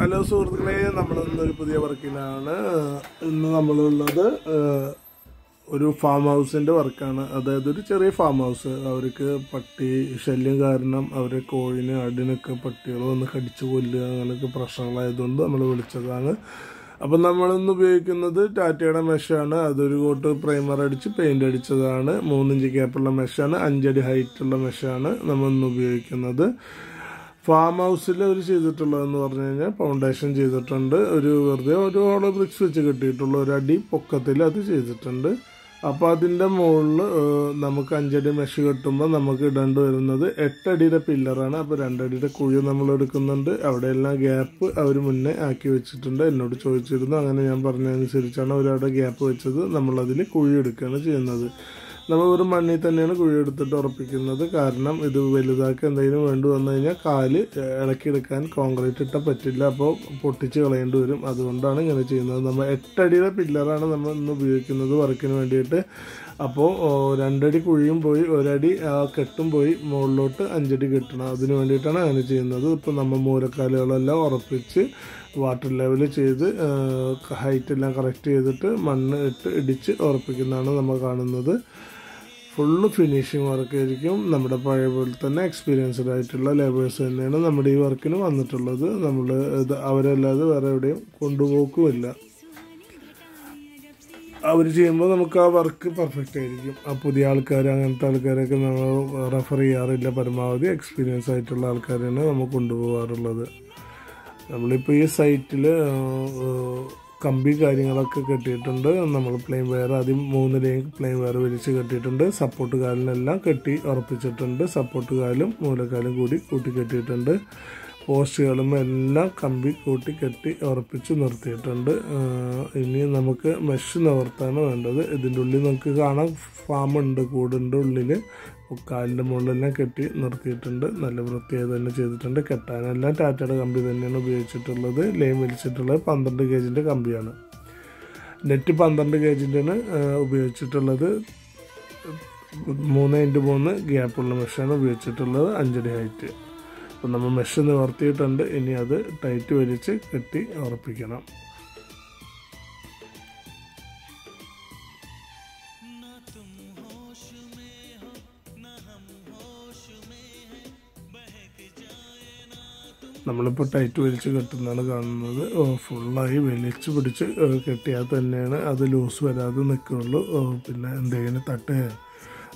Hello സുഹൃത്തുക്കളെ നമ്മൾ ഇന്നൊരു പുതിയ വർക്കിനാണ് ഇന്ന് നമ്മളുള്ളത് ഒരു ഫാം ഹൗസിന്റെ വർക്കാണ്. അതായത് ഒരു ചെറിയ ഫാം ഹൗസ് അവർക്ക് പട്ടി ശല്യം കാരണം അവരെ കോഴിന് അടിനൊക്കെ പട്ടികൾ വന്ന് കടിച്ചു കൊല്ലുക അങ്ങനെയൊക്കെ പ്രശ്നങ്ങളായതുകൊണ്ട് നമ്മൾ വിളിച്ചതാണ്. അപ്പം നമ്മളിന്ന് ഉപയോഗിക്കുന്നത് ടാറ്റയുടെ മെഷാണ്. അതൊരു കോട്ട് പ്രൈമർ അടിച്ച് പെയിന്റ് അടിച്ചതാണ്. മൂന്നിഞ്ച് ക്യാപ്പുള്ള മെഷാണ്. അഞ്ചടി ഹൈറ്റുള്ള മെഷാണ് നമ്മൾ ഇന്ന് ഉപയോഗിക്കുന്നത്. ഫാം ഹൗസിൽ അവർ ചെയ്തിട്ടുള്ളതെന്ന് പറഞ്ഞു കഴിഞ്ഞാൽ ഫൗണ്ടേഷൻ ചെയ്തിട്ടുണ്ട്. ഒരു വെറുതെ ഒരു ഹോളോ ബ്രിക്സ് വെച്ച് കെട്ടിയിട്ടുള്ള ഒരു അടി പൊക്കത്തിൽ അത് ചെയ്തിട്ടുണ്ട്. അപ്പോൾ അതിന്റെ മുകളിൽ നമുക്ക് അഞ്ചടി മെഷ് കെട്ടുമ്പോൾ നമുക്ക് ഇടേണ്ടി വരുന്നത് എട്ടടിയുടെ പില്ലറാണ് അപ്പോൾ രണ്ടടിയുടെ കുഴി നമ്മൾ എടുക്കുന്നുണ്ട്. അവിടെയെല്ലാം ഗ്യാപ്പ് അവർ മുന്നേ ആക്കി വെച്ചിട്ടുണ്ട്. എന്നോട് ചോദിച്ചിരുന്നു. അങ്ങനെ ഞാൻ പറഞ്ഞതനുസരിച്ചാണ് അവരവിടെ ഗ്യാപ്പ് വെച്ചത്. നമ്മളതിൽ കുഴി എടുക്കുകയാണ് ചെയ്യുന്നത്. നമ്മൾ ഒരു മണ്ണിൽ തന്നെയാണ് കുഴിയെടുത്തിട്ട് ഉറപ്പിക്കുന്നത്. കാരണം ഇത് വലുതാക്കി എന്തെങ്കിലും വേണ്ടി വന്നു കഴിഞ്ഞാൽ കാൽ ഇളക്കിയെടുക്കാൻ കോൺക്രീറ്റ് ഇട്ടാൽ പറ്റില്ല. അപ്പോൾ പൊട്ടിച്ച് കളയേണ്ടി വരും. അതുകൊണ്ടാണ് ഇങ്ങനെ ചെയ്യുന്നത്. നമ്മൾ എട്ടടിയുടെ പില്ലറാണ് നമ്മൾ ഇന്ന് ഉപയോഗിക്കുന്നത് വർക്കിന് വേണ്ടിയിട്ട്. അപ്പോൾ രണ്ടടി കുഴിയും പോയി ഒരടി കെട്ടും പോയി മുകളിലോട്ട് അഞ്ചടി കെട്ടണം. അതിന് വേണ്ടിയിട്ടാണ് അങ്ങനെ ചെയ്യുന്നത്. ഇപ്പോൾ നമ്മൾ മൂലക്കാലുകളെല്ലാം ഉറപ്പിച്ച് വാട്ടർ ലെവൽ ചെയ്ത് ഹൈറ്റ് എല്ലാം കറക്റ്റ് ചെയ്തിട്ട് മണ്ണ് ഇട്ട് ഇടിച്ച് ഉറപ്പിക്കുന്നതാണ് നമ്മൾ കാണുന്നത്. ഫുള്ള് ഫിനിഷിങ് വർക്ക് ആയിരിക്കും. നമ്മുടെ പഴയ പോലെ തന്നെ എക്സ്പീരിയൻസ്ഡ് ആയിട്ടുള്ള ലേബേഴ്സ് തന്നെയാണ് നമ്മുടെ ഈ വർക്കിന് വന്നിട്ടുള്ളത്. നമ്മൾ ഇത് അവരല്ലാതെ വേറെ എവിടെയും കൊണ്ടുപോക്കുമില്ല. അവർ ചെയ്യുമ്പോൾ നമുക്ക് ആ വർക്ക് പെർഫെക്റ്റ് ആയിരിക്കും. ആ പുതിയ ആൾക്കാർ അങ്ങനത്തെ ആൾക്കാരൊക്കെ നമ്മൾ റെഫർ ചെയ്യാറില്ല. പരമാവധി എക്സ്പീരിയൻസ് ആയിട്ടുള്ള ആൾക്കാരാണ് നമ്മൾ കൊണ്ടുപോകാറുള്ളത്. നമ്മളിപ്പോൾ ഈ സൈറ്റിൽ കമ്പി കാര്യങ്ങളൊക്കെ കെട്ടിയിട്ടുണ്ട്. നമ്മൾ പ്ലെയിൻ വയർ ആദ്യം മൂന്ന് ലൈൻ പ്ലെയിൻ വയർ വലിച്ച് കെട്ടിയിട്ടുണ്ട്. സപ്പോർട്ട് കാലിനെല്ലാം കെട്ടി ഉറപ്പിച്ചിട്ടുണ്ട്. സപ്പോർട്ട് കാലും മൂലക്കാലും കൂടി കൂട്ടി കെട്ടിയിട്ടുണ്ട്. പോസ്റ്റുകളും എല്ലാം കമ്പി കൂട്ടി കെട്ടി ഉറപ്പിച്ച് നിർത്തിയിട്ടുണ്ട്. ഇനി നമുക്ക് മെഷ് നിവർത്താണ് വേണ്ടത്. ഇതിന്റെ ഉള്ളിൽ നമുക്ക് കാണാം. ഫാം ഉണ്ട് കൂടുണ്ട് ഉള്ളിൽ കാലിന്റെ മുകളിലെല്ലാം കെട്ടി നിർത്തിയിട്ടുണ്ട്. നല്ല വൃത്തിയായി തന്നെ ചെയ്തിട്ടുണ്ട്. കെട്ടാനെല്ലാം ടാറ്റയുടെ കമ്പി തന്നെയാണ് ഉപയോഗിച്ചിട്ടുള്ളത്. ലൈൻ വലിച്ചിട്ടുള്ളത് പന്ത്രണ്ട് ഗേജിന്റെ കമ്പിയാണ്. നെറ്റ് പന്ത്രണ്ട് ഗേജിന്റെയാണ് ഉപയോഗിച്ചിട്ടുള്ളത്. മൂന്ന് ഇന്റു മൂന്ന് ഗ്യാപ്പുള്ള മെഷീനാണ് ഉപയോഗിച്ചിട്ടുള്ളത്. അഞ്ചടി ഹൈറ്റ്. അപ്പം നമ്മൾ മെഷ് നിവർത്തിയിട്ടുണ്ട് ഇനി അത് ടൈറ്റ് വലിച്ച് കെട്ടി ഉറപ്പിക്കണം. നമ്മളിപ്പോൾ ടൈറ്റ് വലിച്ച് കെട്ടുന്നതാണ് കാണുന്നത്. ഫുള്ളായി വലിച്ച് പിടിച്ച് കെട്ടിയാൽ തന്നെയാണ് അത് ലൂസ് വരാതെ നിൽക്കുകയുള്ളൂ. പിന്നെ എന്തെങ്കിലും തട്ട്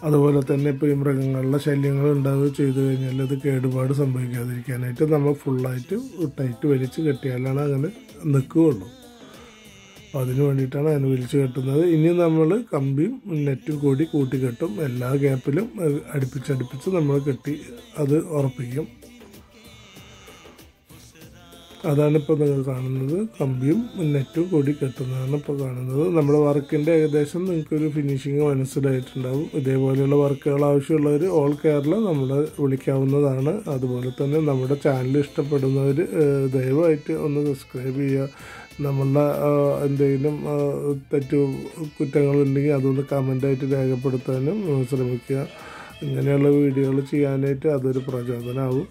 അതുപോലെ തന്നെ ഇപ്പോൾ ഈ മൃഗങ്ങളുടെ ശല്യങ്ങൾ ഉണ്ടാവുക ചെയ്തു കഴിഞ്ഞാൽ അത് കേടുപാട് സംഭവിക്കാതിരിക്കാനായിട്ട് നമ്മൾ ഫുള്ളായിട്ട് ടൈറ്റ് വലിച്ച് കെട്ടിയാലാണ് അങ്ങനെ നിൽക്കുകയുള്ളൂ. അപ്പോൾ അതിന് വേണ്ടിയിട്ടാണ് അതിന് വലിച്ചു കെട്ടുന്നത്. ഇനി നമ്മൾ കമ്പിയും നെറ്റും കൂടി കൂട്ടിക്കെട്ടും എല്ലാ ഗ്യാപ്പിലും അടുപ്പിച്ചടുപ്പിച്ച് നമ്മൾ കെട്ടി അത് ഉറപ്പിക്കും. അതാണ് ഇപ്പോൾ നിങ്ങൾ കാണുന്നത്. കമ്പിയും നെറ്റും കൂടി കെട്ടുന്നതാണ് ഇപ്പോൾ കാണുന്നത്. നമ്മുടെ വർക്കിന്റെ ഏകദേശം നിങ്ങൾക്കൊരു ഫിനിഷിങ് മനസ്സിലായിട്ടുണ്ടാവും. ഇതേപോലെയുള്ള വർക്കുകൾ ആവശ്യമുള്ളവർ ഓൾ കേരള നമ്മളെ വിളിക്കാവുന്നതാണ്. അതുപോലെ തന്നെ നമ്മുടെ ചാനൽ ഇഷ്ടപ്പെടുന്നവർ ദയവായിട്ട് ഒന്ന് സബ്സ്ക്രൈബ് ചെയ്യുക. നമ്മളുടെ എന്തെങ്കിലും തെറ്റു കുറ്റങ്ങളുണ്ടെങ്കിൽ അതൊന്ന് കമന്റായിട്ട് രേഖപ്പെടുത്താനും ശ്രമിക്കുക. ഇങ്ങനെയുള്ള വീഡിയോകൾ ചെയ്യാനായിട്ട് അതൊരു പ്രചോദനമാവും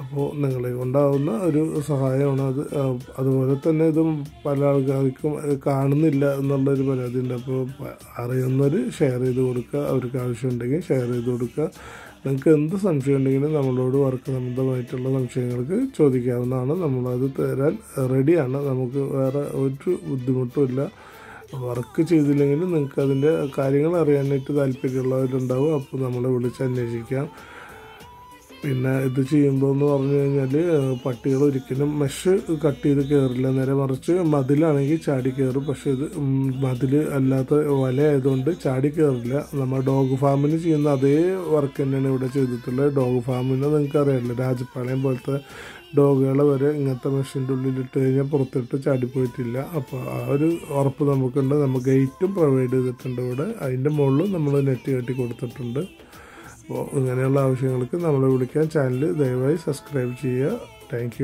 അപ്പോൾ നിങ്ങളെ കൊണ്ടാവുന്ന ഒരു സഹായമാണ് അത്. അതുപോലെ തന്നെ ഇതും പല ആൾക്കാർക്കും കാണുന്നില്ല എന്നുള്ളൊരു പരാതി ഉണ്ട് അപ്പോൾ അറിയുന്നവർ ഷെയർ ചെയ്ത് കൊടുക്കുക. അവർക്ക് ആവശ്യമുണ്ടെങ്കിൽ ഷെയർ ചെയ്ത് കൊടുക്കുക. നിങ്ങൾക്ക് എന്ത് സംശയം ഉണ്ടെങ്കിലും നമ്മളോട് വർക്ക് സംബന്ധമായിട്ടുള്ള സംശയങ്ങൾക്ക് ചോദിക്കാവുന്നതാണ്. നമ്മളത് തരാൻ റെഡിയാണ് നമുക്ക് വേറെ ഒരു ബുദ്ധിമുട്ടുമില്ല വർക്ക് ചെയ്തില്ലെങ്കിലും നിങ്ങൾക്ക് അതിന്റെ കാര്യങ്ങൾ അറിയാനായിട്ട് താല്പര്യമുള്ളവരുണ്ടാവും. അപ്പോൾ നമ്മളെ വിളിച്ച് അന്വേഷിക്കാം. പിന്നെ ഇത് ചെയ്യുമ്പോൾ എന്ന് പറഞ്ഞു കഴിഞ്ഞാൽ പട്ടികൾ ഒരിക്കലും മെഷ് കട്ട് ചെയ്ത് കയറില്ല നേരെ മറിച്ച് മതിലാണെങ്കിൽ ചാടി കയറും പക്ഷെ ഇത് മതിൽ അല്ലാത്ത വല ആയതുകൊണ്ട് ചാടി കയറില്ല നമ്മൾ ഡോഗ് ഫാമിന് ചെയ്യുന്ന അതേ വർക്ക് തന്നെയാണ് ഇവിടെ ചെയ്തിട്ടുള്ളത്. ഡോഗ് ഫാമിന് നിങ്ങൾക്ക് അറിയാമല്ലോ രാജപ്പാളയം പോലത്തെ ഡോഗുകളെ വരെ ഇങ്ങനത്തെ മെഷീന്റെ ഉള്ളിൽ ഇട്ട് കഴിഞ്ഞാൽ പുറത്തിട്ട് ചാടിപ്പോയിട്ടില്ല. അപ്പോൾ ആ ഒരു ഉറപ്പ് നമുക്കുണ്ട്. നമ്മൾ ഗേറ്റും പ്രൊവൈഡ് ചെയ്തിട്ടുണ്ട് ഇവിടെ. അതിന്റെ മുകളിലും നമ്മൾ നെറ്റ് കെട്ടി കൊടുത്തിട്ടുണ്ട്. അപ്പോൾ ഇങ്ങനെയുള്ള ആവശ്യങ്ങൾക്ക് നമ്മളെ വിളിക്കാൻ ചാനൽ ദയവായി സബ്സ്ക്രൈബ് ചെയ്യുക. താങ്ക്